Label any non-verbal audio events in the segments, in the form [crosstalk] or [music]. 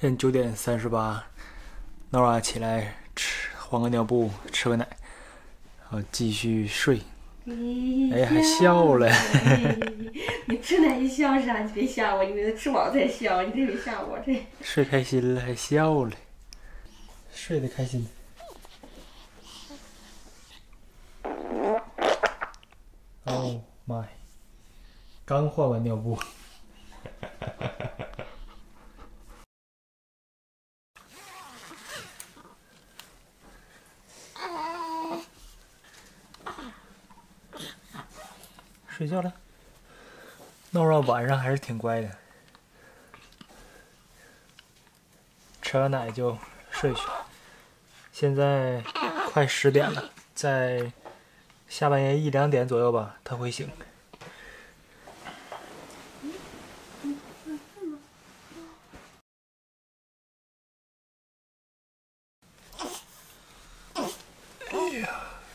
现在九点三十八，Nora 起来吃换个尿布，吃个奶，然后继续睡。哎呀，还笑了。[laughs] 你吃奶一笑啥？你别吓我，你得吃饱再笑，你这别吓我这。睡开心了，还笑了。睡得开心。哦妈呀！刚换完尿布。睡觉了。诺诺晚上还是挺乖的，吃完奶就睡去。现在快十点了，在下半夜一两点左右吧，他会醒。哎呀，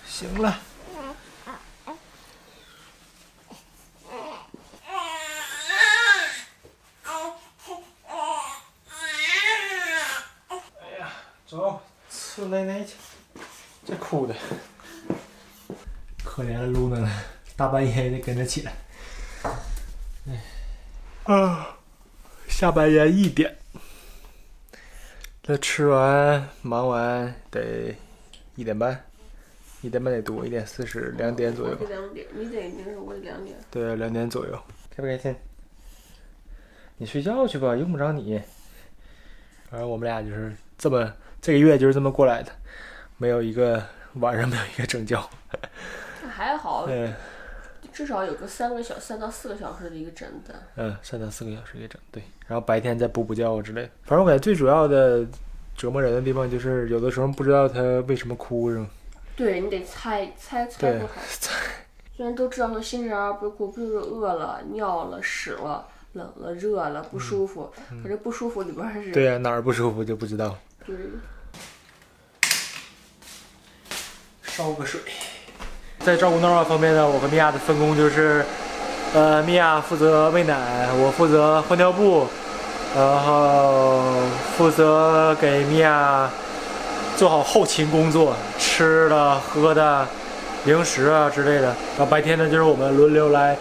醒了。走，吃奶奶去。这哭的，可怜了露娜了，大半夜得跟着起来。哎，啊，下半夜一点，这吃完忙完得一点半，一点半得多，一点四十，两点左右。两点，你得那个，我两点。对，两点左右。开不开心？你睡觉去吧，用不着你。反正我们俩就是这么。这个月就是这么过来的，没有一个晚上没有一个整觉。那还好，嗯，至少有个三个小三到四个小时的一个整的。嗯，三到四个小时一个整，对。然后白天再补补觉之类的。反正我感觉最主要的折磨人的地方就是有的时候不知道他为什么哭，是吗？对你得猜猜猜不好。[laughs] 猜。虽然都知道说新生儿不哭，比如说饿了、尿了、屎了、冷了、热了、不舒服，可是不舒服里边是。对呀，哪儿不舒服就不知道。对。烧个水。在照顾诺尔方面呢，我和米娅的分工就是，呃，米娅负责喂奶，我负责换尿布，然后负责给米娅做好后勤工作，吃的、喝的、零食啊之类的。然后白天呢，就是我们轮流来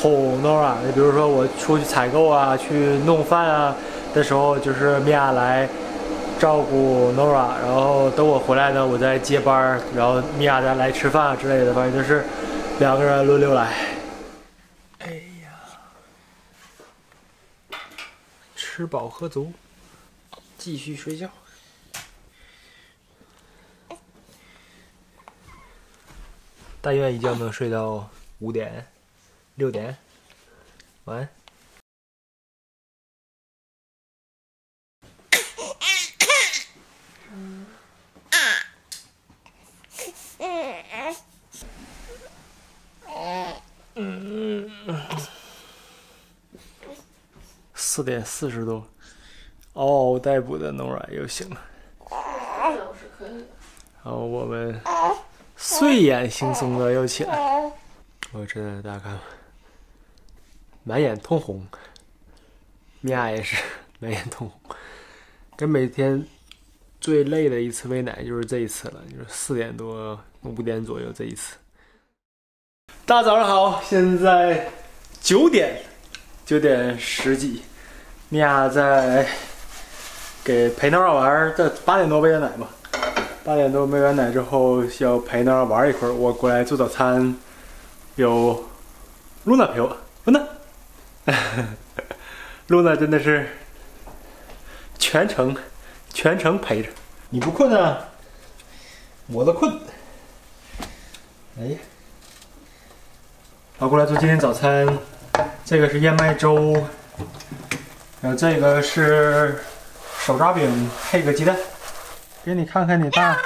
哄诺尔。你比如说我出去采购啊、去弄饭啊的时候，就是米娅来。照顾 Nora，然后等我回来呢，我再接班然后米娅再来吃饭啊之类的，反正就是两个人轮流来。哎呀，吃饱喝足，继续睡觉。但愿一觉能睡到五点、六点，晚安。四点四十多，嗷嗷待哺的 Nora 又醒了。然后我们睡眼惺忪的又起来。我这大家看，满眼通红。米娅也是满眼通红。跟每天最累的一次喂奶就是这一次了，就是四点多五点左右这一次。大家早上好，现在九点，九点十几。你俩在给陪娜儿玩，这八点多喂的奶嘛。八点多喂完奶之后，要陪娜儿玩一会儿。我过来做早餐，有露娜陪我。露娜，露娜真的是全程全程陪着。你不困啊？我都困。哎呀，好，过来做今天早餐。这个是燕麦粥。这个是手抓饼配个鸡蛋，给你看看你大，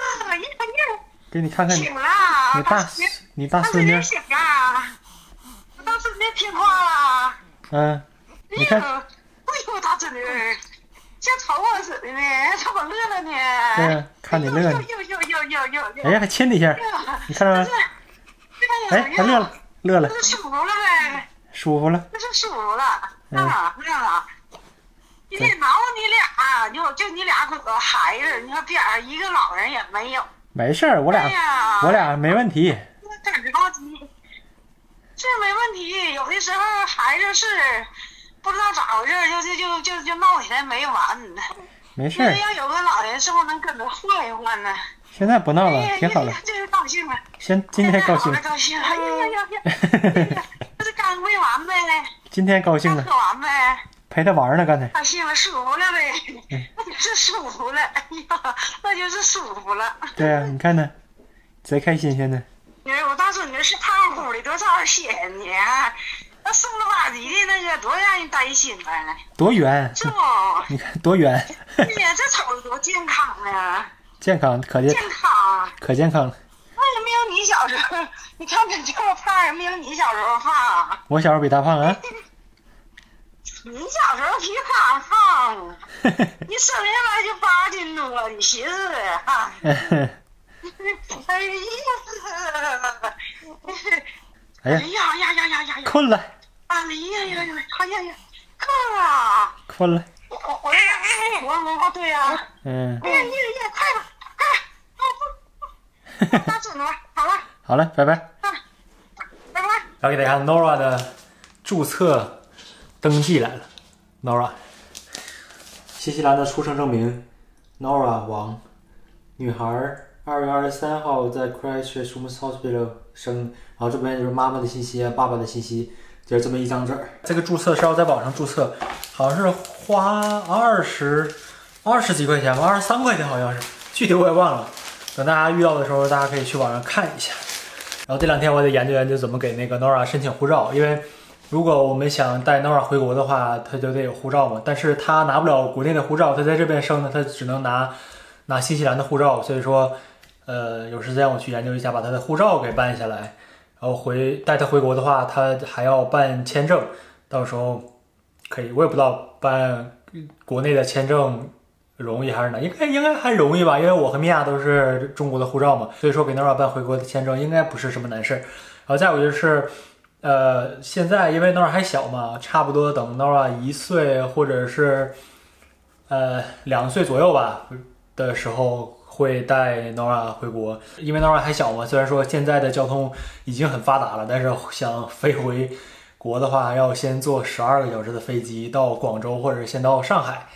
给你看看你，你大你大孙女，我大孙女听话了，嗯，你看，哎呦大孙女，像瞅我似的呢，瞅我乐了呢，对，看你乐呢，哎呀还亲你一下，你看着没？哎，还乐了，乐了，舒服了呗，舒服了，那是舒服了，啊，乐了。你得挠你俩就就你俩个孩子，你说边上一个老人也没有。没事儿，我俩哎，我俩没问题。那胆儿高急，是没问题。有的时候孩子是不知道咋回事儿，就就就就就闹起来没完。没事儿，要有个老人，是不是能跟着换一换呢？现在不闹了哎呀，挺好的这。是高兴了。先今天高兴高兴！哎呀呀呀呀！[laughs] 这是刚喂完呗，今天高兴了，喝完呗，陪他玩呢，刚才。高兴了，舒服了呗，[laughs] 那就是舒服了。哎呀，那就是舒服了。对呀、你看呢，贼开心现在。你说我大孙女是胖乎的，多招显呢，那瘦了吧唧的那个，多让人担心呢，多圆，是不？你看多圆，哎呀，[laughs] 这瞅着多健康啊，健康可健健康。可健康了。那也没有你小时候，你看他这么胖，也没有你小时候胖。我小时候比他胖啊，[laughs] 你小时候比他胖，[laughs] 你生下来就八斤多，你寻思啊？[laughs] 哎呀，哎呀，哎呀呀呀呀呀呀！困了，哎呀呀呀呀！哎呀呀，看啊！困了。我我我我我对呀、啊，嗯，哎呀呀呀，快吧，快吧，大孙子，好了，好了，拜拜。拜拜。然后给大家看 Nora 的注册登记来了，Nora，新西兰的出生证明，Nora 王，女孩，二月二十三号在 Christchurch Women's Hospital 生，然后这边就是妈妈的信息、爸爸的信息，就是这么一张纸儿。这个注册是要在网上注册，好像是花二十二十几块钱吧，二十三块钱好像是，具体我也忘了。等大家遇到的时候，大家可以去网上看一下。然后这两天我得研究研究怎么给那个 Nora 申请护照，因为如果我们想带 Nora 回国的话，他就得有护照嘛。但是他拿不了国内的护照，他在这边生呢，他只能拿拿新西兰的护照。所以说，呃，有时间我去研究一下，把他的护照给办下来，然后回带他回国的话，他还要办签证，到时候可以，我也不知道办国内的签证容易还是难，应该应该还容易吧，因为我和米娅都是中国的护照嘛，所以说给 Nora 办回国的签证应该不是什么难事儿。然后再有就是，呃，现在因为 Nora 还小嘛，差不多等 Nora 一岁或者是呃两岁左右吧的时候。会带 Nora 回国，因为 Nora 还小嘛。虽然说现在的交通已经很发达了，但是想飞回国的话，要先坐十二个小时的飞机到广州，或者先到上海，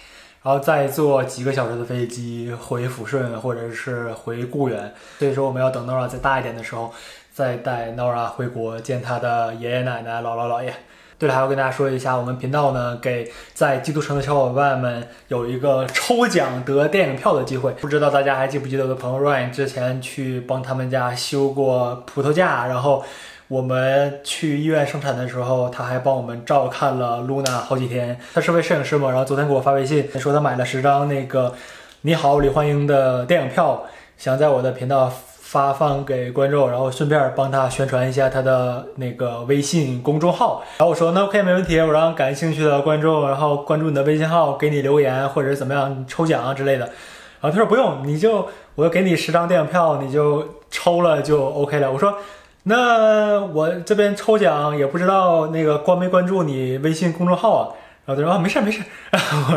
然后再坐几个小时的飞机回抚顺或者是回固原。所以说我们要等 Nora 再大一点的时候，再带 Nora 回国见她的爷爷奶奶、姥姥姥爷。对了，还要跟大家说一下，我们频道呢给在基督城的小伙伴们有一个抽奖得电影票的机会。不知道大家还记不记得我的朋友 Ryan 之前去帮他们家修过葡萄架，然后我们去医院生产的时候，他还帮我们照看了 Luna 好几天。他是位摄影师嘛，然后昨天给我发微信说他买了十张那个《你好，李焕英》的电影票，想在我的频道。发放给观众，然后顺便帮他宣传一下他的那个微信公众号。然后我说那 OK 没问题，我让感兴趣的观众，然后关注你的微信号，给你留言或者怎么样抽奖啊之类的。然后他说不用，你就我给你十张电影票，你就抽了就 OK 了。我说那我这边抽奖也不知道那个关没关注你微信公众号啊。然后他说啊没事没事。然后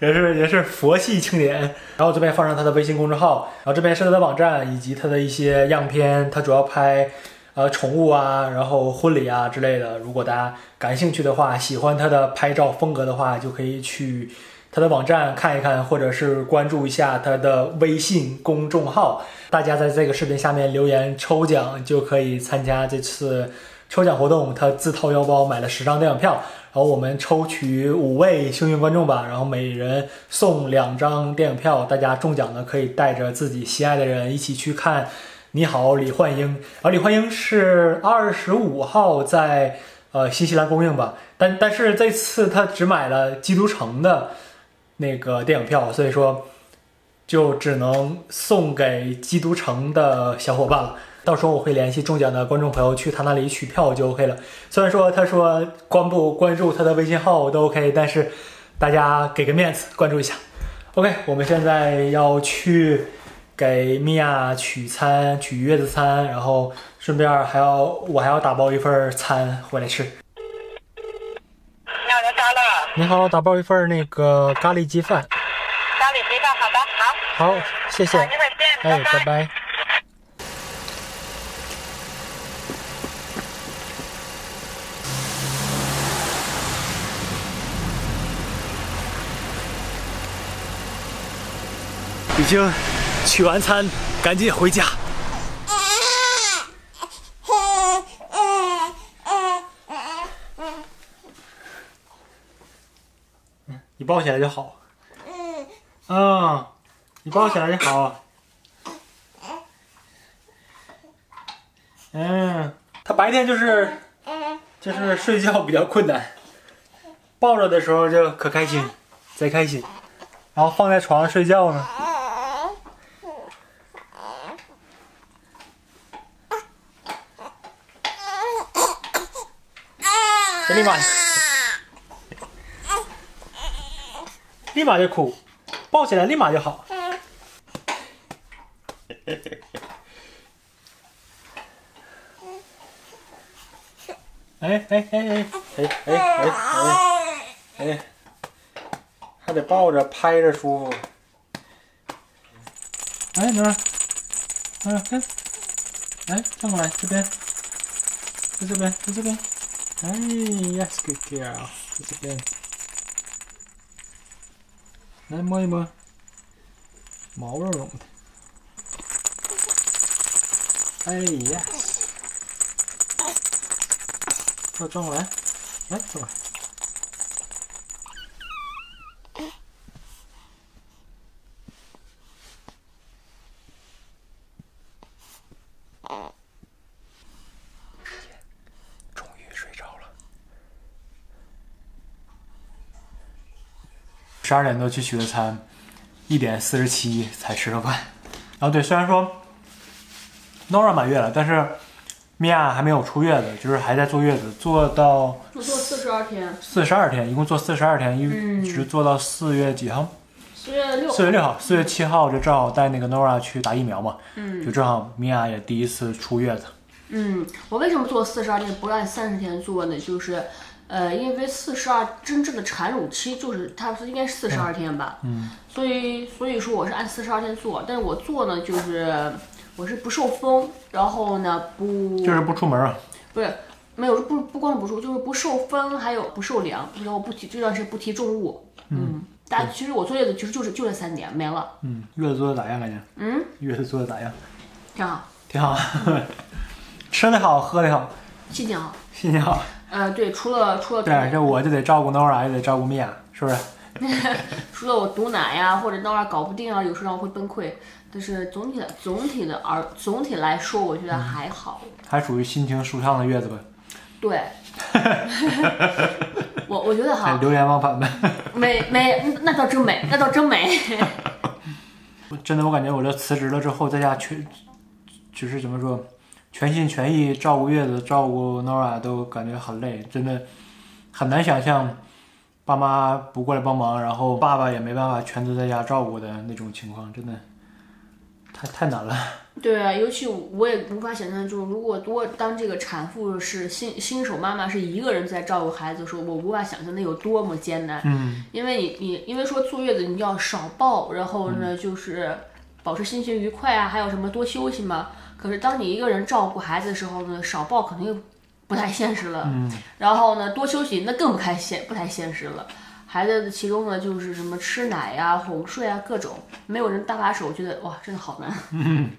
也是也是佛系青年，然后这边放上他的微信公众号，然后这边是他的网站以及他的一些样片，他主要拍呃宠物啊，然后婚礼啊之类的。如果大家感兴趣的话，喜欢他的拍照风格的话，就可以去他的网站看一看，或者是关注一下他的微信公众号。大家在这个视频下面留言抽奖，就可以参加这次抽奖活动。他自掏腰包买了十张电影票。然后我们抽取五位幸运观众吧，然后每人送两张电影票。大家中奖的，可以带着自己心爱的人一起去看《你好，李焕英》。然后李焕英是二十五号在呃新西兰公映吧，但但是这次他只买了基督城的那个电影票，所以说就只能送给基督城的小伙伴了。到时候我会联系中奖的观众朋友去他那里取票就 OK 了。虽然说他说关不关注他的微信号都 OK，但是大家给个面子关注一下。OK，我们现在要去给米娅取餐，取月子餐，然后顺便还要我还要打包一份餐回来吃。你好，张乐。你好，打包一份那个咖喱鸡饭。咖喱鸡饭，好的，好。好，谢谢。一会儿见，哎，拜拜。已经取完餐，赶紧回家。你抱起来就好。嗯，你抱起来就好。嗯，他白天就是就是睡觉比较困难，抱着的时候就可开心，贼开心。然后放在床上睡觉呢。这立马，立马就哭，抱起来立马就好。哎哎哎哎哎哎哎哎哎，还得抱着拍着舒服。哎，哪儿？嗯，看，来，转过来这边，在这边，在这边。Hey, yes, good girl. It's again. Nên mây mà. Máu rồi. Hey, yes. What's wrong there? 十二点多去取的餐，一点四十七才吃个饭。然后对，虽然说 Nora 满月了，但是米娅还没有出月子，就是还在坐月子，坐到我做四十二天，四十二天，一共做四十二天，一直做到四月几号？四月六，四月六号，四月七号就正好带那个 Nora 去打疫苗嘛，嗯就正好米娅也第一次出月子。嗯，我为什么做四十二天不按三十天做呢？就是，呃，因为四十二真正的产乳期就是它是应该是四十二天吧，嗯，所以所以说我是按四十二天做，但是我做呢就是我是不受风，然后呢不就是不出门啊，不是没有不不光是不出，就是不受风，还有不受凉，然后不提这段时间不提重物，嗯，但其实我坐月子其实就是就这三点没了，嗯，月子做的咋样感觉？嗯，月子做的咋样？挺好，挺好，[laughs] 吃的好，喝的好，心情好，心情好。呃，对，除了除了对，这我就得照顾 Nora，也得照顾米娅，是不是？[laughs] 除了我堵奶呀，或者闹儿搞不定啊，有时候让我会崩溃。但是总体的总体的而总体来说，我觉得还好。还属于心情舒畅的月子吧？对，[laughs] 我我觉得哈，流连忘返呗。没没，那倒真美，那倒真没。[laughs] 真的，我感觉我这辞职了之后，在家全，就是怎么说，全心全意照顾月子、照顾 Nora 都感觉很累，真的很难想象爸妈不过来帮忙，然后爸爸也没办法全职在家照顾的那种情况，真的太太难了。[laughs] 对啊，尤其我也无法想象，就是如果多当这个产妇是新新手妈妈是一个人在照顾孩子的时候，我无法想象那有多么艰难。嗯，因为你你因为说坐月子你要少抱，然后呢就是保持心情愉快啊，还有什么多休息嘛。可是当你一个人照顾孩子的时候呢，少抱可能又不太现实了。嗯，然后呢多休息那更不太现不太现实了。孩子的其中呢就是什么吃奶呀、哄睡啊各种，没有人搭把手，我觉得哇真的好难。嗯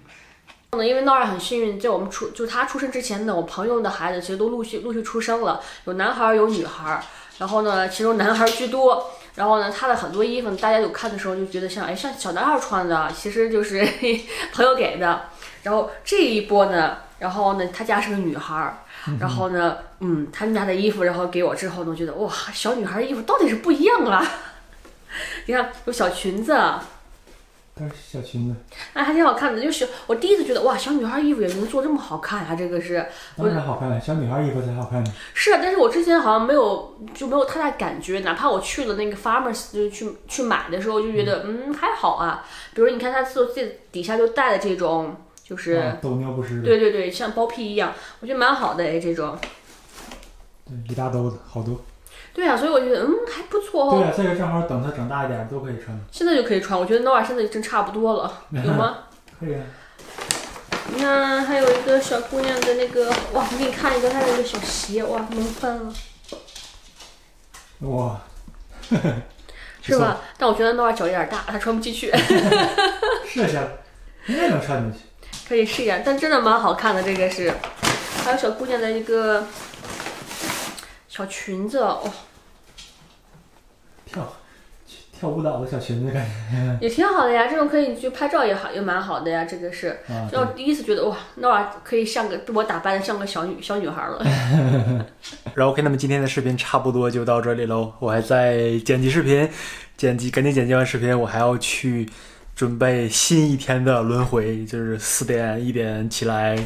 呢，因为 Nora 很幸运，在我们出就他出生之前呢，我朋友的孩子其实都陆续陆续出生了，有男孩儿有女孩儿，然后呢，其中男孩儿居多。然后呢，他的很多衣服，大家有看的时候就觉得像哎像小男孩儿穿的，其实就是 [laughs] 朋友给的。然后这一波呢，然后呢，他家是个女孩儿，然后呢，嗯，他们家的衣服，然后给我之后呢，我觉得哇，小女孩儿衣服到底是不一样啊！[laughs] 你看有小裙子，但是小裙子哎，还挺好看的。就是我第一次觉得哇，小女孩衣服也能做这么好看啊、这个是当然好看，小女孩衣服才好看呢。是啊，但是我之前好像没有就没有太大感觉，哪怕我去了那个 farmers 就去去买的时候，就觉得嗯还好啊。比如你看它自自己底下就带的这种，就是、啊斗尿不湿，对对对，像包屁一样，我觉得蛮好的哎，这种。对，一大兜子，好多。对啊，所以我觉得嗯还不错哦。对啊，这个正好等它长大一点都可以穿。现在就可以穿，我觉得 Nova 现在已经差不多了，[laughs] 有吗？可以啊。你看，还有一个小姑娘的那个，哇，我给你看一个她那个小鞋，哇，萌翻了，哇，[laughs] 是吧？但我觉得 Nora 脚有点大，她穿不进去，[laughs] 试一下，应该能穿进去。可以试一下，但真的蛮好看的，这个是。还有小姑娘的一个小裙子，哦，跳跳舞蹈的小裙子感觉。[laughs] 也挺好的呀，这种可以去拍照也好，也蛮好的呀。这个是，啊，然后第一次觉得哇，Nora 可以像个被我打扮的像个小女小女孩了。[laughs] 然后 OK，那么今天的视频差不多就到这里喽。我还在剪辑视频，剪辑赶紧剪辑完视频，我还要去准备新一天的轮回，就是四点一点起来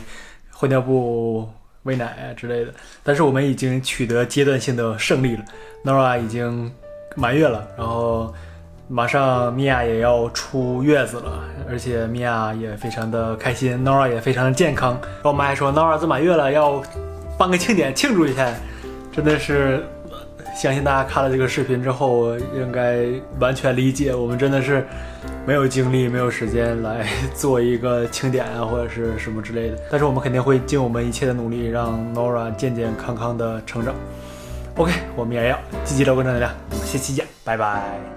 换尿布、喂奶啊之类的。但是我们已经取得阶段性的胜利了，Nora 已经满月了，然后马上米娅也要出月子了，而且米娅也非常的开心，Nora 也非常的健康。然后我们还说 Nora 都满月了，要办个庆典庆祝一下。真的是，相信大家看了这个视频之后，应该完全理解我们真的是没有精力、没有时间来做一个清点啊，或者是什么之类的。但是我们肯定会尽我们一切的努力，让 Nora 健健康康的成长。OK，我们也要积极乐观正能量，我们下期见，拜拜。